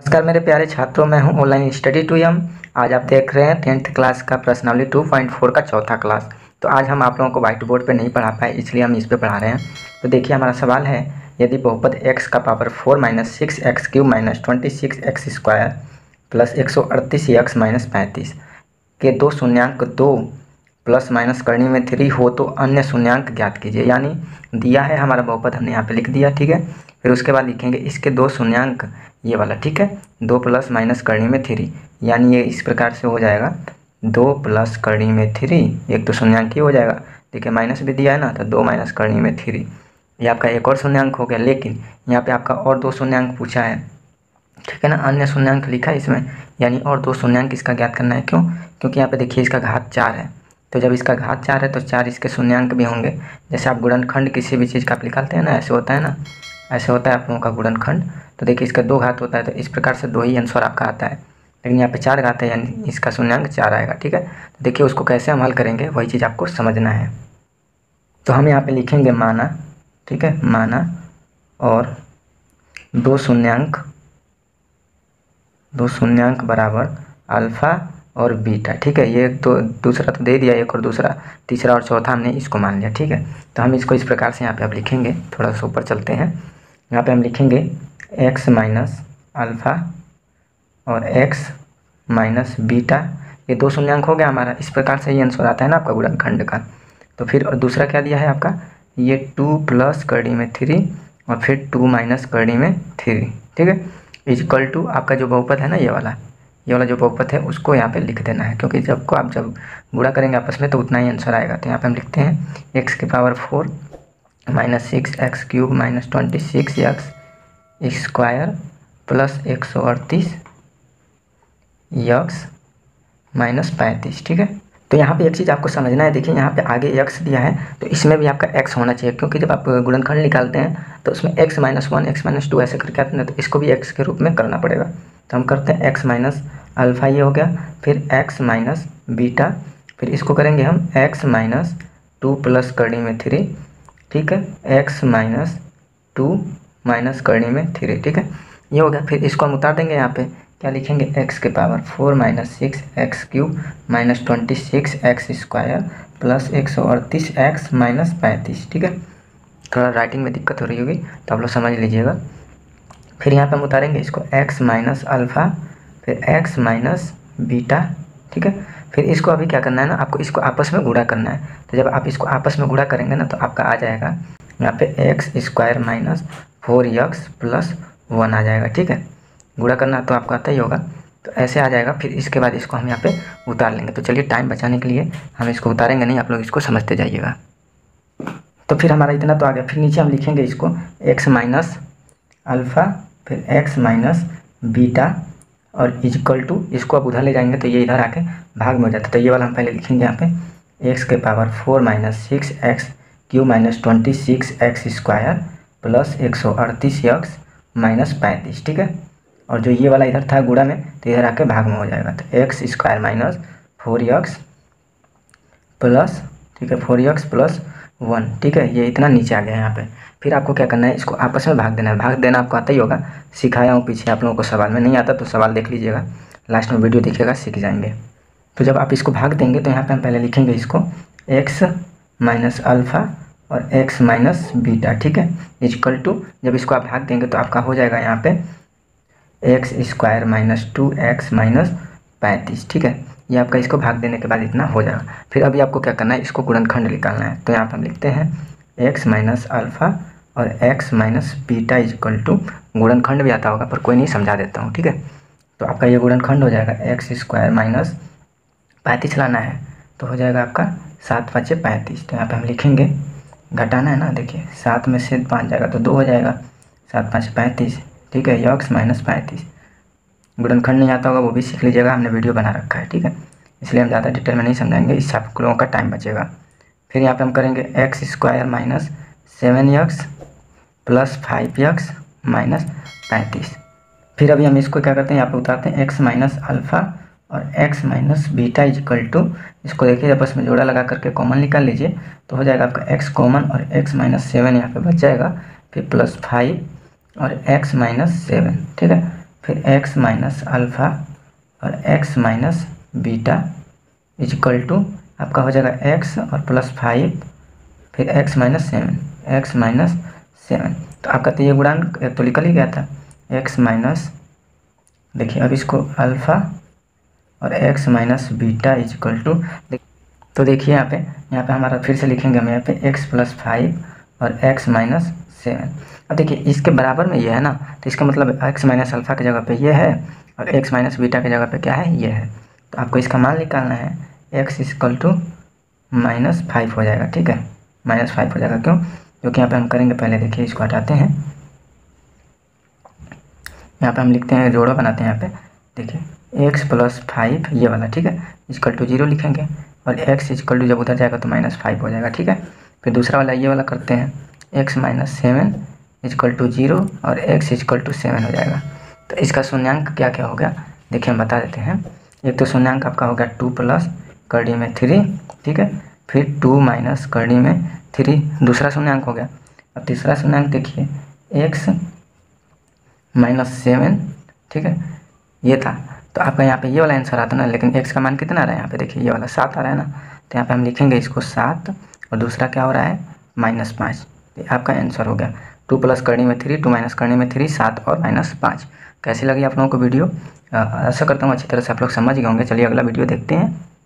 नमस्कार मेरे प्यारे छात्रों, मैं हूँ ऑनलाइन स्टडी टू एम आज आप देख रहे हैं टेंथ क्लास का पर्सनली टू पॉइंट फोर का चौथा क्लास तो आज हम आप लोगों को व्हाइट बोर्ड पे नहीं पढ़ा पाए, इसलिए हम इस पे पढ़ा रहे हैं। तो देखिए, हमारा सवाल है, यदि बहुपद एक्स का power four minus six x cube minus twenty six x square plus एक सौ अड़तीस एक्स माइनस पैंतीस के दो शून्यांक दो प्लस माइनस करने में थ्री हो तो अन्य शून्यांक ज्ञात कीजिए। यानी दिया है हमारा बहुपद, हमने यहाँ पे लिख दिया, ठीक है? फिर उसके बाद लिखेंगे इसके दो शून्यांक, ये वाला, ठीक है? दो प्लस माइनस करनी में थ्री, यानी ये इस प्रकार से हो जाएगा। दो प्लस करनी में थ्री, एक तो शून्यांक ही हो जाएगा। देखिए, माइनस भी दिया है ना तो दो माइनस करनी में थ्री। ये आपका एक और शून्यांक हो गया, लेकिन यहाँ पे आपका और दो शून्यांक पूछा है। ठीक है ना? अन्य शून्यांक लिखा है इसमें, यानी और दो शून्यांक इसका ज्ञात करना है। क्यों? क्योंकि यहाँ पे देखिए इसका घात चार है। तो जब इसका घात चार है तो चार इसके शून्यांक भी होंगे। जैसे आप गुणनखंड किसी भी चीज़ का आप निकालते हैं ना, ऐसे होता है ना? ऐसे होता है आप लोगों का गुणनखंड तो देखिए, इसका दो घात होता है तो इस प्रकार से दो ही आंसर आपका आता है। लेकिन यहाँ पे चार घात है, यानी इसका शून्यांक चार आएगा, ठीक है? तो देखिए, उसको कैसे हम हल करेंगे, वही चीज़ आपको समझना है। तो हम यहाँ पे लिखेंगे माना, ठीक है? माना और दो शून्यांक दो शून्यांक बराबर अल्फ़ा और बीटा, ठीक है? ये तो दूसरा तो दे दिया, एक और दूसरा, तीसरा और चौथा हमने इसको मान लिया, ठीक है? तो हम इसको इस प्रकार से यहाँ पे अब लिखेंगे, थोड़ा सा ऊपर चलते हैं। यहाँ पे हम लिखेंगे एक्स माइनस अल्फ़ा और एक्स माइनस बीटा ये दो शून्यांक हो गया हमारा। इस प्रकार से ये आंसर आता है ना आपका गुणनखंड का। तो फिर और दूसरा क्या दिया है आपका? ये टू प्लस करडी में थ्री और फिर टू माइनस करडी में थ्री ठीक है? इजक्वल टू आपका जो बहुपद है ना, ये वाला। ये वाला जो बहुपद है, उसको यहाँ पे लिख देना है। क्योंकि जब को आप जब गुणा करेंगे आपस में तो उतना ही आंसर आएगा। तो यहाँ पे हम लिखते हैं एक्स के power four minus six x cube minus twenty six x square plus एक सौ अड़तीस यक्स माइनस पैंतीस, ठीक है? तो यहाँ पे एक चीज़ आपको समझना है, देखिए यहाँ पे आगे एक्स दिया है तो इसमें भी आपका एक्स होना चाहिए, क्योंकि जब आप गुणनखंड निकालते हैं तो उसमें x minus one x minus two ऐसे करके आते हैं तो इसको भी एक्स के रूप में करना पड़ेगा। तो हम करते हैं एक्स माइनस अल्फ़ा ये हो गया, फिर एक्स माइनस बीटा फिर इसको करेंगे हम एक्स माइनस टू प्लस करनी में थ्री ठीक है? एक्स माइनस टू माइनस करनी में थ्री ठीक है? ये हो गया, फिर इसको हम उतार देंगे यहाँ पे। क्या लिखेंगे? X के power four minus six x cube minus twenty six x square plus एक सौ अड़तीस एक्स माइनस पैंतीस, ठीक है? थोड़ा राइटिंग में दिक्कत हो रही होगी तो आप लोग समझ लीजिएगा। फिर यहाँ पे हम उतारेंगे इसको, x माइनस अल्फ़ा फिर x माइनस बीटा ठीक है? फिर इसको अभी क्या करना है ना, आपको इसको आपस में गुड़ा करना है। तो जब आप इसको आपस में गुड़ा करेंगे ना तो आपका आ जाएगा, यहाँ पे x square minus four x plus one आ जाएगा, ठीक है? गुड़ा करना तो आपको आता ही होगा। तो ऐसे आ जाएगा, फिर इसके बाद इसको हम यहाँ पे उतार लेंगे। तो चलिए टाइम बचाने के लिए हम इसको उतारेंगे नहीं, आप लोग इसको समझते जाइएगा। तो फिर हमारा इतना तो आ गया। फिर नीचे हम लिखेंगे इसको एक्स माइनस अल्फ़ा फिर एक्स माइनस बीटा और इजक्वल टू इसको आप उधर ले जाएँगे तो ये इधर आके भाग में हो जाता है। तो ये वाला हम पहले लिखेंगे यहाँ पे। एक्स के power four minus six x cube minus twenty six x square plus एक सौ अड़तीस एक्स माइनस पैंतीस, ठीक है? और जो ये वाला इधर था गुड़ा में तो इधर आके भाग में हो जाएगा। तो x square minus four x plus ठीक है फोर एक्स प्लस वन ठीक है? ये इतना नीचे आ गया यहाँ पे। फिर आपको क्या करना है, इसको आपस में भाग देना है। भाग देना आपको आता ही होगा। सिखाया हूँ, पीछे आप लोगों को सवाल। में नहीं आता तो सवाल देख लीजिएगा। लास्ट में वीडियो देखिएगा, सीख जाएँगे। तो जब आप इसको भाग देंगे तो यहाँ पर हम पहले लिखेंगे इसको एक्स माइनस अल्फ़ा और एक्स माइनस बीटा ठीक है? इजक्वल टू जब इसको आप भाग देंगे तो आपका हो जाएगा यहाँ पे x square minus two x minus पैंतीस, ठीक है? ये आपका इसको भाग देने के बाद इतना हो जाएगा। फिर अभी आपको क्या करना है, इसको गुणनखंड निकालना है। तो यहाँ पर हम लिखते हैं एक्स माइनस अल्फ़ा और x minus beta is equal to गुणनखंड भी आता होगा, पर कोई नहीं, समझा देता हूँ, ठीक है? तो आपका ये गुणनखंड हो जाएगा एक्स स्क्वायर माइनस पैंतीस लाना है तो हो जाएगा आपका सात पाँच पैंतीस। तो यहाँ पे हम लिखेंगे, घटाना है ना, देखिए, सात में से पाँच जाएगा तो दो हो जाएगा, सात पाँच पैंतीस, ठीक है? यक्स माइनस पैंतीस। गुणनखंड नहीं आता होगा, वो भी सीख लीजिएगा, हमने वीडियो बना रखा है, ठीक है? इसलिए हम ज़्यादा डिटेल में नहीं समझाएँगे, इससे आप लोगों का टाइम बचेगा। फिर यहाँ पे हम करेंगे x square minus seven x plus five x minus पैंतीस। फिर अभी हम इसको क्या करते हैं? यहाँ पे उतारते हैं एक्स माइनस अल्फ़ा और x minus beta is equal to, इसको देखिए, आपस में जोड़ा लगा करके कॉमन निकाल लीजिए तो हो जाएगा आपका एक्स कॉमन और एक्स माइनस सेवन यहाँ पर बच जाएगा। फिर प्लस फाइव और एक्स माइनस सेवन, ठीक है? फिर एक्स माइनस अल्फ़ा और x minus beta is equal to आपका हो जाएगा एक्स और प्लस फाइव, फिर x minus seven x minus seven. तो आपका तो ये गुणान तो निकल ही गया था। एक्स माइनस देखिए अब इसको अल्फ़ा और x minus beta is equal to तो देखिए यहाँ पे यहाँ पे हमारा फिर से लिखेंगे हम यहाँ पे एक्स प्लस फाइव और एक्स माइनस सेवन अब देखिए इसके बराबर में ये है ना तो इसका मतलब एक्स माइनस अल्फ़ा की जगह पे ये है और एक्स माइनस बीटा की जगह पे क्या है? ये है। तो आपको इसका मान निकालना है। X is equal to minus five हो जाएगा, ठीक है? माइनस फाइव हो जाएगा, क्यों? क्योंकि यहाँ पे हम करेंगे, पहले देखिए, इसको हटाते हैं। यहाँ पे हम लिखते हैं, जोड़ा बनाते हैं यहाँ पे। देखिए एक्स प्लस फाइव ये वाला, ठीक है? इजकल टू ज़ीरो लिखेंगे, और एक्स इजकल टू जब उधर जाएगा तो माइनस फाइव हो जाएगा, ठीक है? फिर दूसरा वाला, ये वाला करते हैं। X minus seven is equal to zero और x is equal to seven हो जाएगा। तो इसका शून्यांक क्या क्या हो गया? देखिए, हम बता देते हैं। एक तो शून्यांक आपका हो गया टू प्लस करडी में थ्री ठीक है? फिर टू माइनस करडी में थ्री, दूसरा शून्यांक हो गया। अब तीसरा शून्यांक देखिए, एक्स माइनस सेवन, ठीक है? ये था। तो आपका यहाँ पे ये वाला आंसर आता ना, लेकिन एक्स का मान कितना आ रहा है यहाँ पे? देखिए, ये वाला सात आ रहा है ना? तो यहाँ पे हम लिखेंगे इसको सात, और दूसरा क्या हो रहा है? माइनस पाँच। तो आपका आंसर हो गया। टू प्लस करने में थ्री, टू माइनस करने में थ्री, सात और माइनस पाँच। कैसी लगी आप लोगों को वीडियो? आशा करता हूँ अच्छी तरह से आप लोग समझ गए होंगे। चलिए अगला वीडियो देखते हैं।